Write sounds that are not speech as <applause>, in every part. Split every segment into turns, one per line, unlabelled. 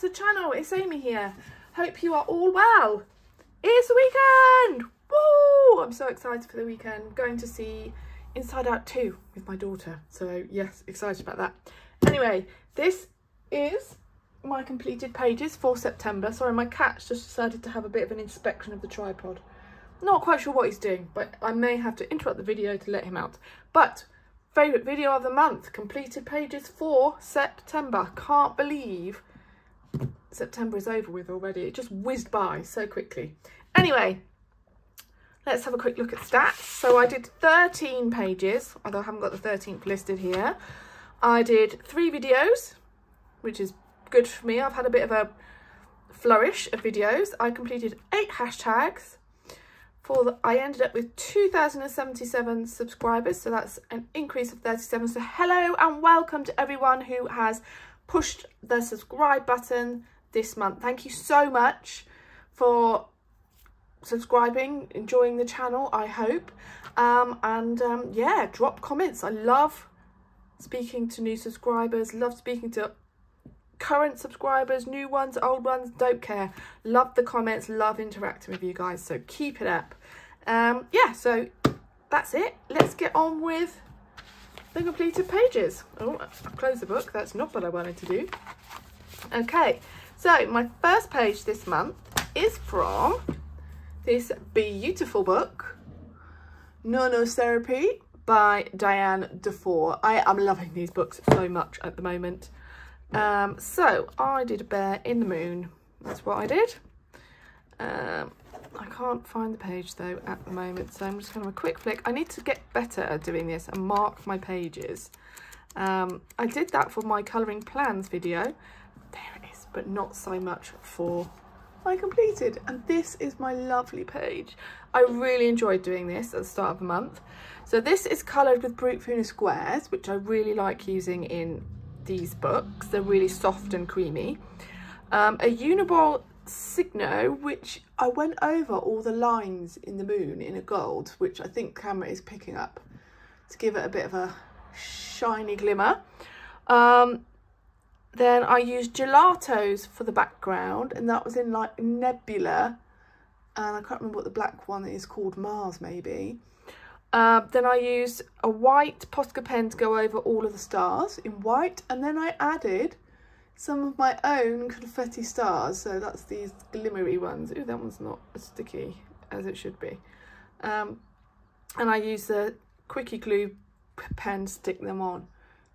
to the channel. It's Amy here. Hope you are all well. It's the weekend! Woo! I'm so excited for the weekend. Going to see Inside Out 2 with my daughter. So yes, excited about that. Anyway, this is my completed pages for September. Sorry, my cat's just decided to have a bit of an inspection of the tripod. Not quite sure what he's doing, but I may have to interrupt the video to let him out. But Favourite video of the month, completed pages for September. Can't believe September is over with already. It just whizzed by so quickly. Anyway, let's have a quick look at stats. So I did 13 pages, although I haven't got the 13th listed here. I did three videos, which is good for me. I've had a bit of a flourish of videos. I completed eight hashtags, for the, I ended up with 2,077 subscribers, so that's an increase of 37. So hello and welcome to everyone who has pushed the subscribe button this month. Thank you so much for subscribing, enjoying the channel, I hope. Um, and um, yeah, drop comments. I love speaking to new subscribers, love speaking to current subscribers, new ones, old ones, don't care. Love the comments, love interacting with you guys, so keep it up. Um, yeah, so that's it. Let's get on with the completed pages. Oh, I've closed the book. That's not what I wanted to do. Okay, so my first page this month is from this beautiful book, Nono Therapy by Diane Dufour. I am loving these books so much at the moment. Um, so I did a bear in the moon. That's what I did. Um, I can't find the page though at the moment, so I'm just going to have a quick flick. I need to get better at doing this and mark my pages. Um, I did that for my colouring plans video. But not so much for my completed. And this is my lovely page. I really enjoyed doing this at the start of the month. So this is coloured with Brutfuner squares, which I really like using in these books. They're really soft and creamy. Um, a Uniball Signo, which I went over all the lines in the moon in a gold, which I think camera is picking up to give it a bit of a shiny glimmer. Um, then I used gelatos for the background, and that was in like Nebula, and I can't remember what the black one is called, Mars maybe. Uh, then I used a white Posca pen to go over all of the stars in white. And then I added some of my own confetti stars. So that's these glimmery ones. Ooh, that one's not as sticky as it should be. Um, and I used the Quickie Glue pen to stick them on.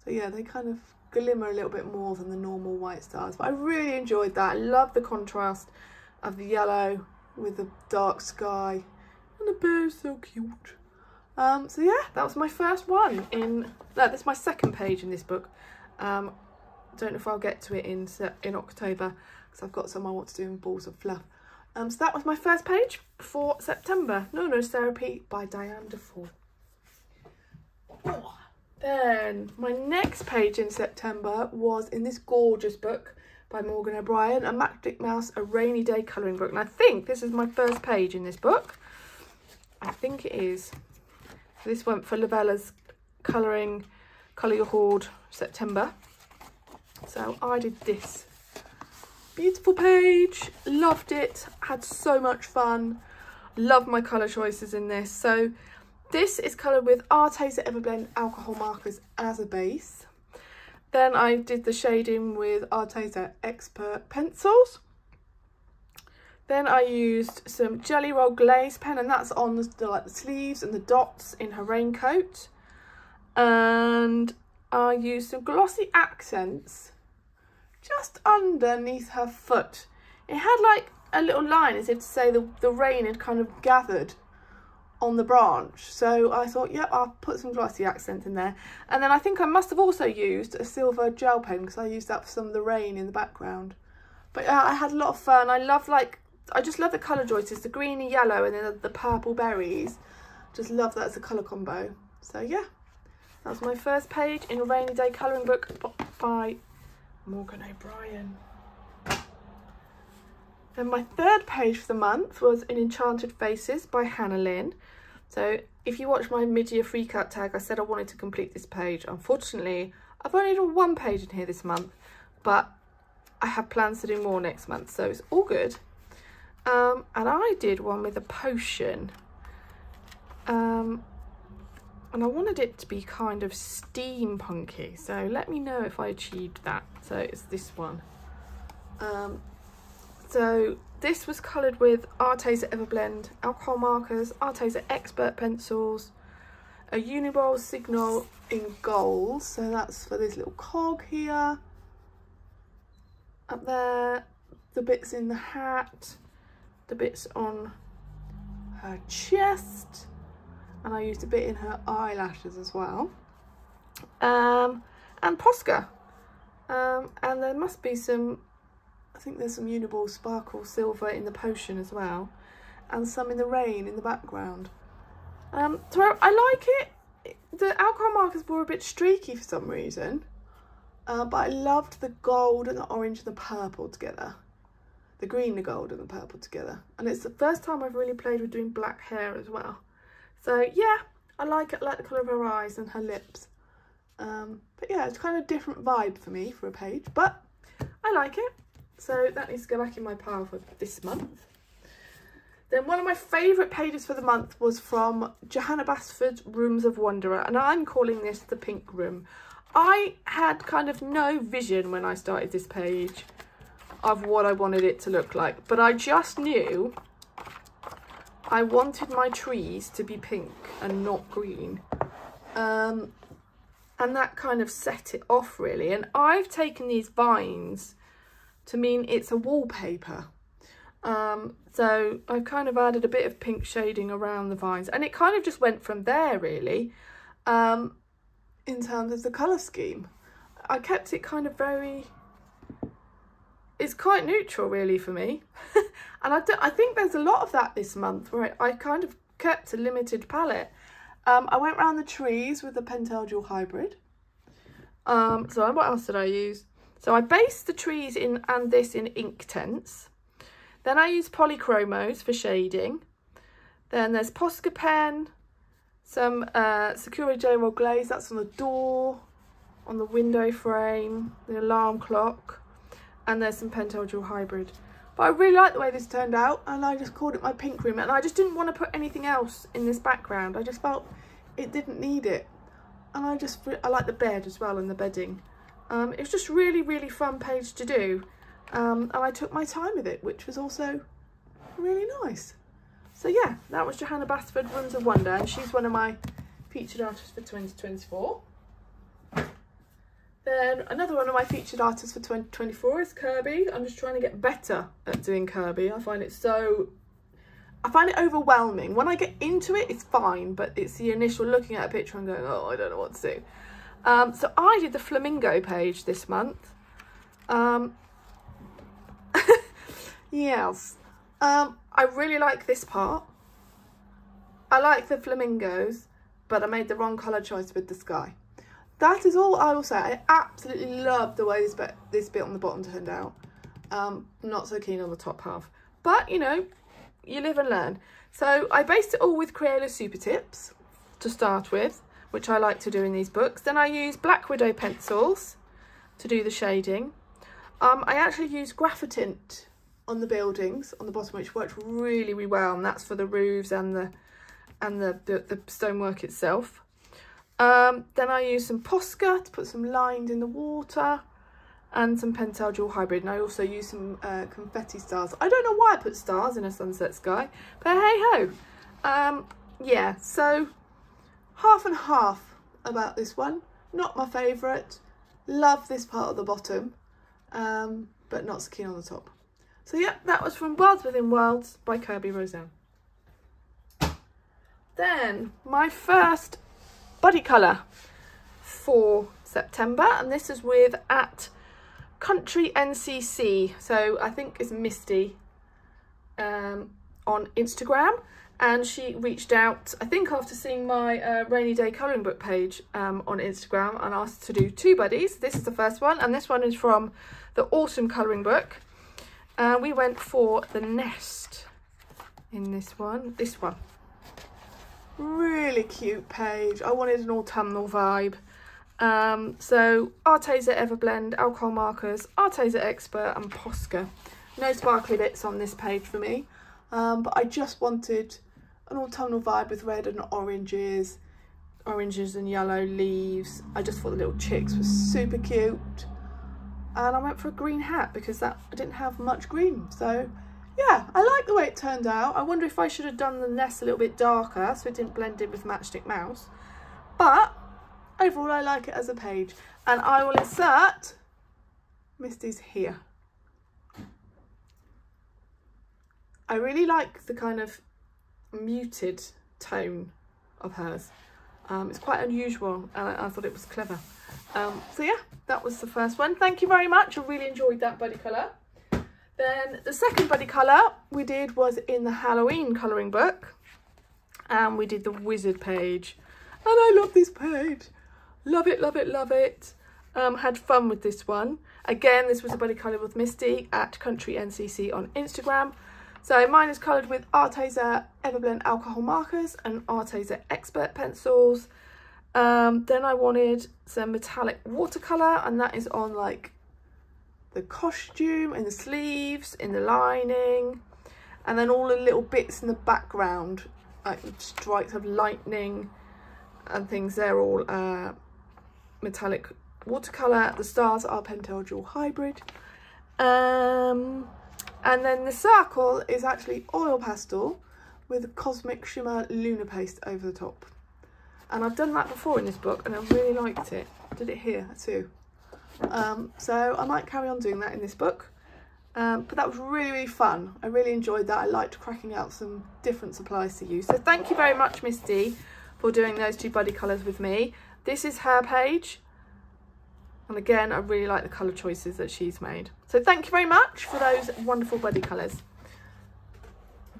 So yeah, they kind of glimmer a little bit more than the normal white stars. But I really enjoyed that. I love the contrast of the yellow with the dark sky. And the bear is so cute. Um, so yeah, that was my first one in, no, that's my second page in this book. Um, don't know if I'll get to it in in October because I've got some I want to do in balls of fluff. Um, so that was my first page for September, No no, Therapy by Diane Dufour. Then my next page in September was in this gorgeous book by Morgan O'Brien, a Magic Mouse, a rainy day colouring book. And I think this is my first page in this book. I think it is. This went for Lavella's colouring Colour Your Hoard September. So I did this. Beautiful page, loved it, had so much fun. Love my colour choices in this. So this is coloured with Arteza Everblend alcohol markers as a base. Then I did the shading with Arteza Expert pencils. Then I used some Jelly Roll Glaze pen and that's on the, like, the sleeves and the dots in her raincoat. And I used some glossy accents just underneath her foot. It had like a little line as if to say the, the rain had kind of gathered on the branch. So I thought, yep, I'll put some glossy accent in there. And then I think I must have also used a silver gel pen because I used that for some of the rain in the background. But uh, I had a lot of fun. I love like I just love the colour choices, the green and yellow and then the, the purple berries. Just love that as a colour combo. So yeah, that's my first page in a rainy day colouring book by Morgan O'Brien. Then my third page for the month was An Enchanted Faces by Hannah Lynn. So if you watch my mid-year freakout tag, I said I wanted to complete this page. Unfortunately, I've only done one page in here this month. but I have plans to do more next month, so it's all good. Um, and I did one with a potion. Um, and I wanted it to be kind of steampunky. So let me know if I achieved that. So it's this one. Um, so this was coloured with Arteza Everblend alcohol markers, Arteza Expert pencils, a Uniball Signo in gold. So that's for this little cog here. Up there, the bits in the hat, the bits on her chest, and I used a bit in her eyelashes as well. Um, and Posca. Um, and there must be some, I think there's some Uniball Sparkle Silver in the potion as well, and some in the rain in the background. Um, so I, like it. The alcohol markers were a bit streaky for some reason, uh, but I loved the gold and the orange and the purple together the green, the gold and the purple together. And it's the first time I've really played with doing black hair as well. So yeah, I like it, I like the colour of her eyes and her lips. Um, but yeah, it's kind of a different vibe for me for a page, but I like it. So that needs to go back in my pile for this month. Then one of my favourite pages for the month was from Johanna Basford's Rooms of Wonder, and I'm calling this the Pink Room. I had kind of no vision when I started this page of what I wanted it to look like. But I just knew I wanted my trees to be pink and not green. Um, and that kind of set it off really. And I've taken these vines to mean it's a wallpaper. Um, so I've kind of added a bit of pink shading around the vines and it kind of just went from there really um, in terms of the colour scheme. I kept it kind of very it's quite neutral really for me. <laughs> and I, I think there's a lot of that this month where I, I kind of kept a limited palette. Um, I went around the trees with the Pentel Dual Hybrid. Um, so what else did I use? So I base the trees in and this in ink Inktense. Then I use polychromos for shading. Then there's Posca pen, some uh, J Roll glaze, that's on the door, on the window frame, the alarm clock and there's some Pentel Dual Hybrid. But I really like the way this turned out and I just called it my pink room and I just didn't want to put anything else in this background. I just felt it didn't need it. And I just, I like the bed as well and the bedding. Um, it was just really, really fun page to do. Um, and I took my time with it, which was also really nice. So yeah, that was Johanna Basford Rooms of Wonder and she's one of my featured artists for 2024. Then another one of my featured artists for 2024 is Kerby. I'm just trying to get better at doing Kerby. I find it so, I find it overwhelming. When I get into it, it's fine, but it's the initial looking at a picture and going, oh, I don't know what to do. Um, so I did the flamingo page this month. Um, <laughs> yes. Um, I really like this part. I like the flamingos, but I made the wrong colour choice with the sky that is all I will say. I absolutely love the way this bit, this bit on the bottom turned out. Um, not so keen on the top half. But, you know, you live and learn. So I based it all with Crayola Super Tips to start with, which I like to do in these books. Then I use Black Widow pencils to do the shading. Um, I actually use Graphitint on the buildings on the bottom, which worked really, really well. And that's for the roofs and the and the, the, the stonework itself. Um, then I use some Posca to put some lines in the water and some Pentel Dual Hybrid. And I also use some uh, confetti stars. I don't know why I put stars in a sunset sky, but hey ho. Um, yeah, so half and half about this one. Not my favourite. Love this part of the bottom, um, but not so keen on the top. So yeah, that was from Worlds Within Worlds by Kerby Rosanes. Then my first buddy colour for September and this is with at Country NCC so I think it's Misty um, on Instagram and she reached out I think after seeing my uh, rainy day colouring book page um, on Instagram and asked to do two buddies this is the first one and this one is from the autumn colouring book uh, we went for the nest in this one this one Really cute page. I wanted an autumnal vibe. Um, so Arteza Everblend, alcohol markers, Arteza Expert and Posca. No sparkly bits on this page for me, um, but I just wanted an autumnal vibe with red and oranges, oranges and yellow leaves. I just thought the little chicks were super cute. And I went for a green hat because that I didn't have much green. So yeah, I like the way it turned out. I wonder if I should have done the nest a little bit darker so it didn't blend in with Matchstick Mouse. But overall I like it as a page. And I will insert Misty's here. I really like the kind of muted tone of hers. Um, it's quite unusual and I, I thought it was clever. Um, so yeah, that was the first one. Thank you very much. I really enjoyed that buddy colour. Then the second buddy colour we did was in the Halloween colouring book. And we did the wizard page. And I love this page. Love it, love it, love it. Um, had fun with this one. Again, this was a buddy colour with Misty at Country NCC on Instagram. So mine is coloured with Arteza Everblend alcohol markers and Arteza Expert pencils. Um, then I wanted some metallic watercolour and that is on like the costume, in the sleeves, in the lining. And then all the little bits in the background, like strikes of lightning and things, they're all uh, metallic watercolour. The stars are Pentel Dual Hybrid. Um, and then the circle is actually oil pastel with Cosmic Shimmer Lunar Paste over the top. And I've done that before in this book and I really liked it. I did it here too. Um, so I might carry on doing that in this book. Um, but that was really, really fun. I really enjoyed that. I liked cracking out some different supplies to use. So thank you very much, Misty, for doing those two buddy colours with me. This is her page. And again, I really like the colour choices that she's made. So thank you very much for those wonderful buddy colours.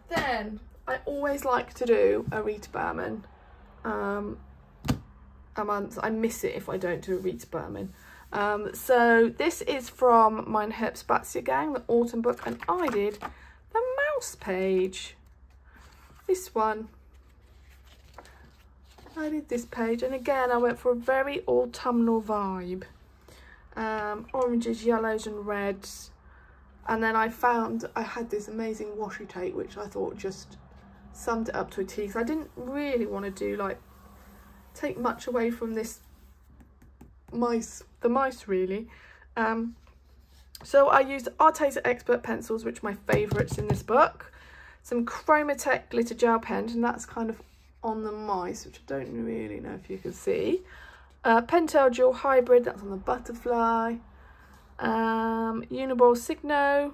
Then I always like to do a Rita Berman um, a month. I miss it if I don't do a Rita Berman. Um, so this is from Mein Herbstspaziergang, the autumn book, and I did the mouse page. This one. I did this page, and again, I went for a very autumnal vibe um, oranges, yellows and reds. And then I found I had this amazing washi tape, which I thought just summed it up to a T. Because I didn't really want to do like, take much away from this mice, the mice really. Um, so I used Arteza Expert pencils, which are my favourites in this book. Some Chromatec glitter gel pens, and that's kind of on the mice, which I don't really know if you can see. Uh, Pentel Dual Hybrid, that's on the Butterfly. Um, Uniball Signo.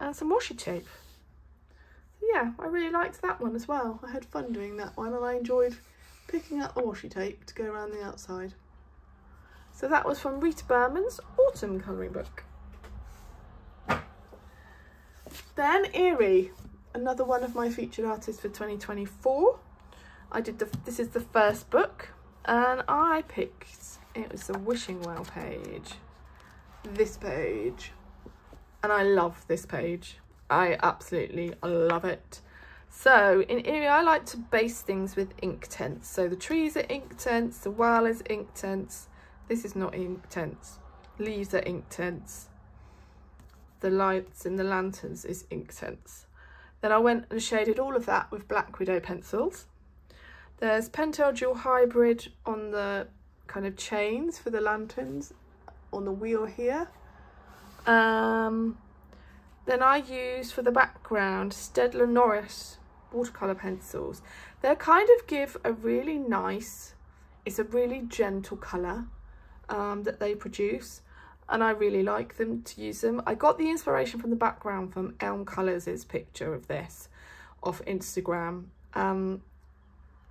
And some washi tape. Yeah, I really liked that one as well. I had fun doing that one and I enjoyed picking up the washi tape to go around the outside. So that was from Rita Berman's Autumn colouring book. Then Eriy, another one of my featured artists for 2024. I did the, this is the first book and I picked, it was the Wishing Well page, this page, and I love this page. I absolutely love it. So in Eriy, I like to base things with ink Inktense. So the trees are ink Inktense, the well is ink Inktense. This is not ink Inktense. Leaves are ink Inktense. The lights in the lanterns is ink Inktense. Then I went and shaded all of that with Black Widow pencils. There's Pentel Dual Hybrid on the kind of chains for the lanterns on the wheel here. Um, then I use for the background Staedtler Noris watercolour pencils. They kind of give a really nice, it's a really gentle colour um, that they produce and I really like them to use them. I got the inspiration from the background from Elm Colours' picture of this off Instagram. Um,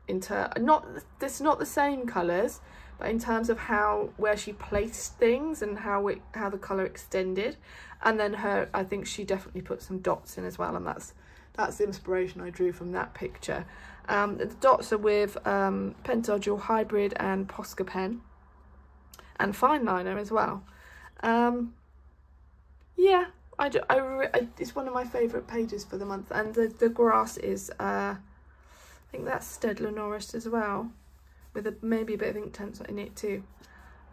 into not it's not the same colors but in terms of how where she placed things and how it how the color extended. And then her i think she definitely put some dots in as well and that's that's the inspiration i drew from that picture. Um, the dots are with um hybrid and posca pen. And fine liner as well. Um yeah I, do, I, I it's one of my favorite pages for the month. And the the grass is uh I think that's Staedtler Noris as well, with a, maybe a bit of Inktense in it too.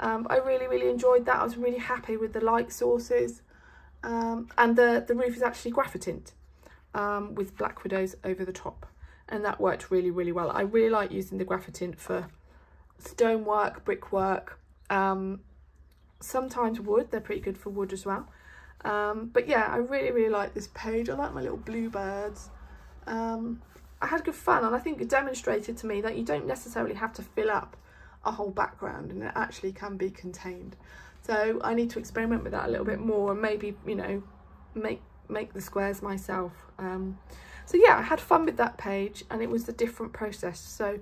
Um, I really, really enjoyed that. I was really happy with the light sources. Um, and the, the roof is actually Graphic um, with Black Widows over the top. And that worked really, really well. I really like using the Graphic for stonework, brickwork, um, sometimes wood. They're pretty good for wood as well. Um, but yeah, I really, really like this page. I like my little bluebirds. Um, I had good fun and I think it demonstrated to me that you don't necessarily have to fill up a whole background and it actually can be contained. So I need to experiment with that a little bit more and maybe, you know, make make the squares myself. Um, so yeah, I had fun with that page and it was a different process. So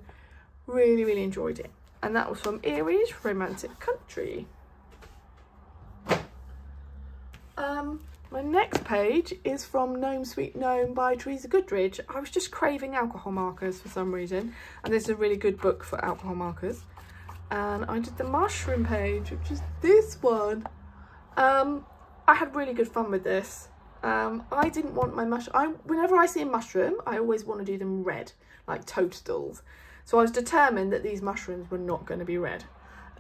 really, really enjoyed it. And that was from Eriy's Romantic Country. Um, my next page is from Gnome Sweet Gnome by Teresa Goodridge. I was just craving alcohol markers for some reason. And this is a really good book for alcohol markers and I did the mushroom page, which is this one. Um, I had really good fun with this. Um, I didn't want my mushroom, I, whenever I see a mushroom, I always want to do them red, like toadstools. So I was determined that these mushrooms were not going to be red.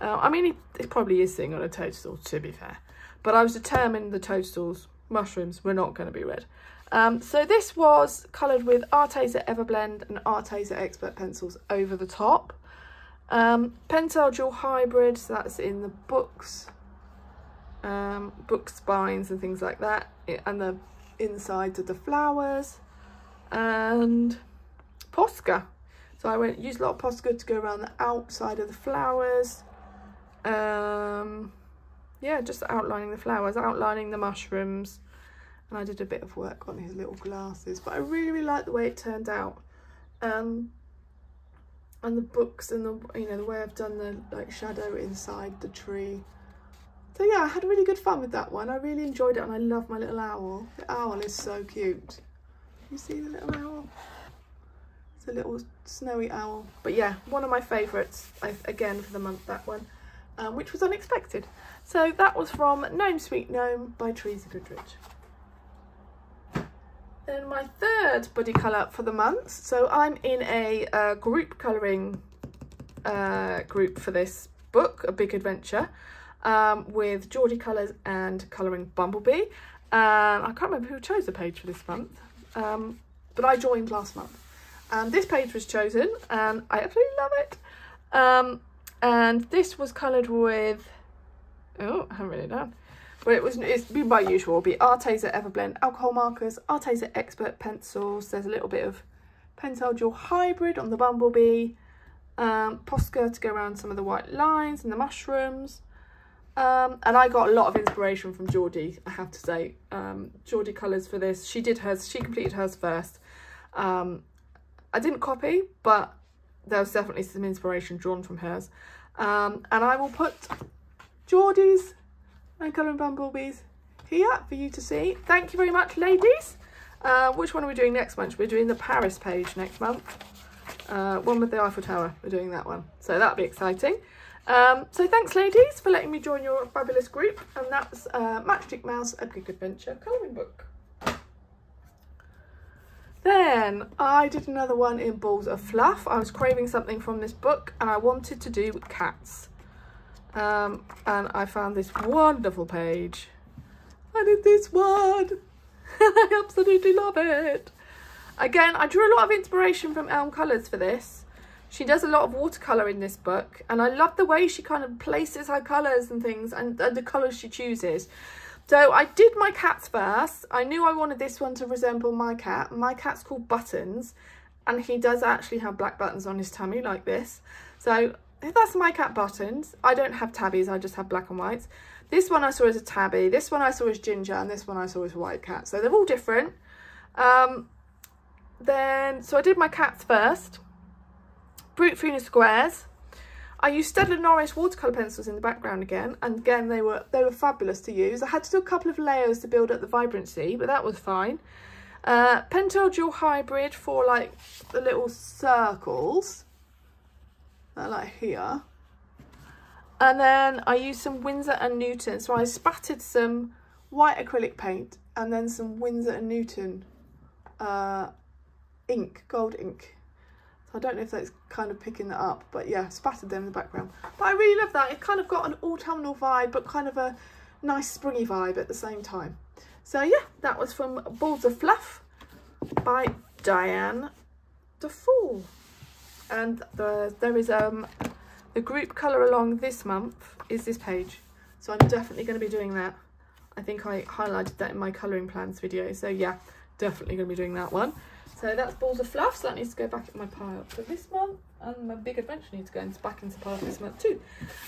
Uh, I mean, it, it, probably is sitting on a toadstool, to be fair. But I was determined the toadstools, mushrooms, were not going to be red. Um, so this was coloured with Arteza Everblend and Arteza Expert pencils over the top. Um, Pentel Dual Hybrid, so that's in the books, um, book spines and things like that, and the insides of the flowers, and Posca. So I went used a lot of Posca to go around the outside of the flowers. Um, yeah, just outlining the flowers, outlining the mushrooms, and I did a bit of work on his little glasses, but I really, really like the way it turned out. Um, and the books and the you know the way I've done the like shadow inside the tree. So yeah I had really good fun with that one. I really enjoyed it and I love my little owl. The owl is so cute. You see the little owl? It's a little snowy owl. But yeah one of my favorites again for the month that one um, which was unexpected so that was from Gnome Sweet Gnome by Teresa Goodridge then my third buddy colour for the month. So I'm in a uh, group colouring uh, group for this book, A Big Adventure, um, with Jordy Colours and Colouring Bumblebee. Um, I can't remember who chose the page for this month, um, but I joined last month. And this page was chosen and I absolutely love it. And this was coloured with, oh, I haven't it down. But it was it's been my usual. Be Arteza Everblend alcohol markers, Arteza Expert pencils. There's a little bit of Pentel Dual Hybrid on the Bumblebee. Um, Posca to go around some of the white lines and the mushrooms. Um, and I got a lot of inspiration from Jordy, I have to say. Um, Jordy colours for this. She did hers, she completed hers first. Um, I didn't copy, but there was definitely some inspiration drawn from hers. Um, and I will put Jordy's and colouring bumblebees here for you to see. Thank you very much, ladies. Uh, which one are we doing next month? We're doing the Paris page next month. Uh, one with the Eiffel Tower. We're doing that one. So that'll be exciting. Um, so thanks, ladies, for letting me join your fabulous group. And that's uh, Matchstick Mouse, A Big Adventure colouring book. Then I did another one in Balls of Fluff. I was craving something from this book and I wanted to do cats. Um, and I found this wonderful page. I did this one. <laughs> I absolutely love it. Again, I drew a lot of inspiration from Elm Colours for this. She does a lot of watercolour in this book. And I love the way she kind of places her colours and things and, and the colours she chooses. So I did my cats first. I knew I wanted this one to resemble my cat. My cat's called Buttons. And he does actually have black buttons on his tummy like this. So that's my cat buttons. I don't have tabbies, I just have black and whites. This one I saw as a tabby, this one I saw as ginger, and this one I saw as a white cat. So they're all different. Um, then, so I did my cats first. Brutfuner squares. I used Staedtler Noris watercolour pencils in the background again, and again they were they were fabulous to use. I had to do a couple of layers to build up the vibrancy, but that was fine. Uh, Pentel Dual Hybrid for like the little circles like here. And then I used some Winsor and Newton. So I spattered some white acrylic paint and then some Winsor and Newton uh, ink, gold ink. I don't know if that's kind of picking that up, but yeah, spattered them in the background. But I really love that. It kind of got an autumnal vibe, but kind of a nice springy vibe at the same time. So yeah, that was from Balls of Fluff by Diane Dufour. And the, there is um the group colour along this month is this page. So I'm definitely going to be doing that. I think I highlighted that in my colouring plans video. So yeah, definitely going to be doing that one. So that's Balls of Fluff. So that needs to go back in my pile for this month. And my Big Adventure needs to go back into pile this month too.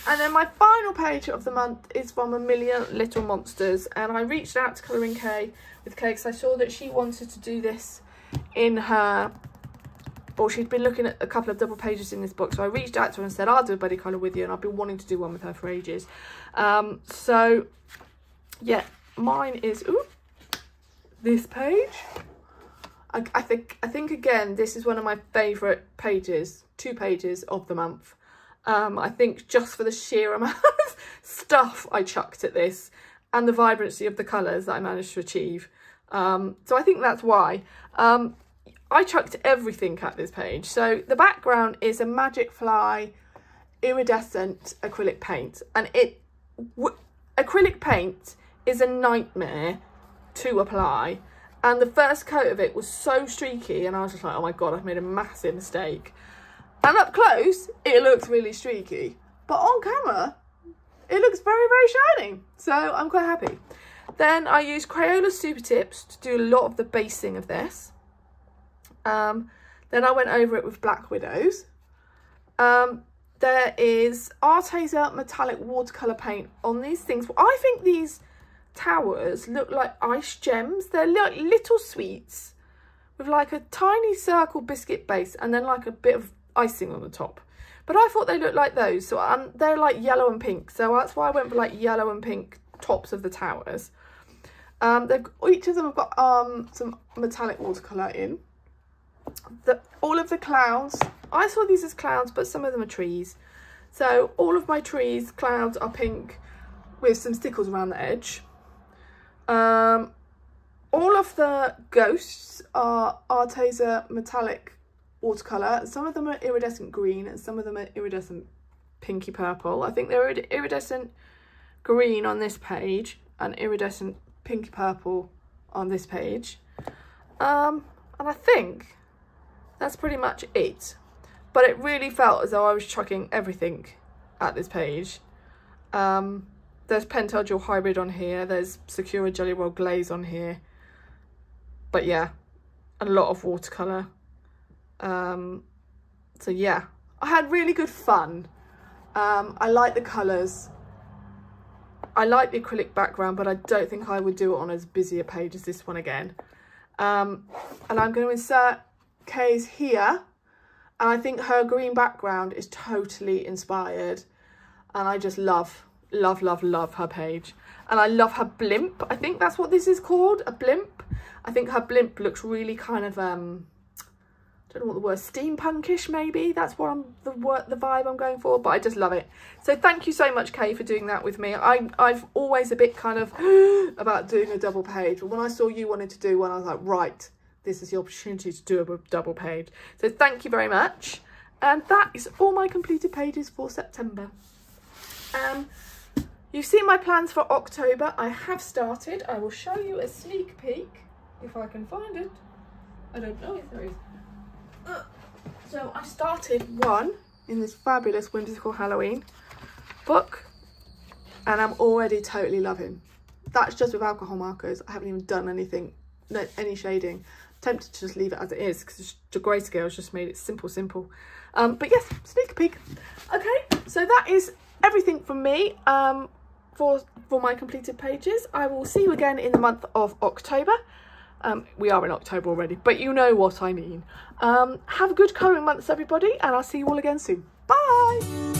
And then my final page of the month is from A Million Little Monsters. And I reached out to Colouring Kay with Kay because I saw that she wanted to do this in her or she'd been looking at a couple of double pages in this book so I reached out to her and said I'll do a buddy colour with you and I've been wanting to do one with her for ages um, so yeah mine is ooh, this page I, I think I think again this is one of my favourite pages two pages of the month um, I think just for the sheer <laughs> amount of stuff I chucked at this and the vibrancy of the colours that I managed to achieve um, so I think that's why um, I chucked everything at this page. So the background is a Magic Fly iridescent acrylic paint. And it acrylic paint is a nightmare to apply. And the first coat of it was so streaky and I was just like, oh my God, I've made a massive mistake. And up close, it looks really streaky. But on camera, it looks very, very shiny. So I'm quite happy. Then I used Crayola Super Tips to do a lot of the basing of this. Um, then I went over it with Black Widows. Um, there is Arteza metallic watercolour paint on these things. I think these towers look like ice gems. They're like little sweets with like a tiny circle biscuit base and then like a bit of icing on the top. But I thought they looked like those. So um, they're like yellow and pink. So that's why I went for like yellow and pink tops of the towers. Um, they've each of them have got um, some metallic watercolour in the, all of the clouds, I saw these as clouds, but some of them are trees. So all of my trees, clouds are pink with some stickles around the edge. Um, all of the ghosts are Arteza metallic watercolour. Some of them are iridescent green and some of them are iridescent pinky purple. I think they're iridescent green on this page and iridescent pinky purple on this page. Um, and I think that's pretty much it. But it really felt as though I was chucking everything at this page. Um, there's Pentel Dual Hybrid on here. There's Sakura Jelly Roll Glaze on here. But yeah, a lot of watercolour. Um, so yeah, I had really good fun. Um, I like the colours. I like the acrylic background, but I don't think I would do it on as busy a page as this one again. Um, and I'm going to insert Kay's here and I think her green background is totally inspired and I just love, love, love, love her page. And I love her blimp. I think that's what this is called, a blimp. I think her blimp looks really kind of, um, I don't know what the word, steampunkish maybe. That's what I'm, the word, the vibe I'm going for, but I just love it. So thank you so much, Kay, for doing that with me. I, I've always a bit kind of <gasps> about doing a double page, but when I saw you wanted to do one, I was like, right, this is the opportunity to do a double page. So thank you very much. And that is all my completed pages for September. Um, you've seen my plans for October. I have started. I will show you a sneak peek if I can find it. I don't know if there is. Uh, so I started one in this fabulous whimsical Halloween book and I'm already totally loving. That's just with alcohol markers. I haven't even done anything, no, any shading tempted to just leave it as it is because the grayscale has just made it simple, simple. Um, but yes, sneak peek. Okay, so that is everything from me um, for, for my completed pages. I will see you again in the month of October. Um, we are in October already, but you know what I mean. Um, have a good current months, everybody, and I'll see you all again soon. Bye!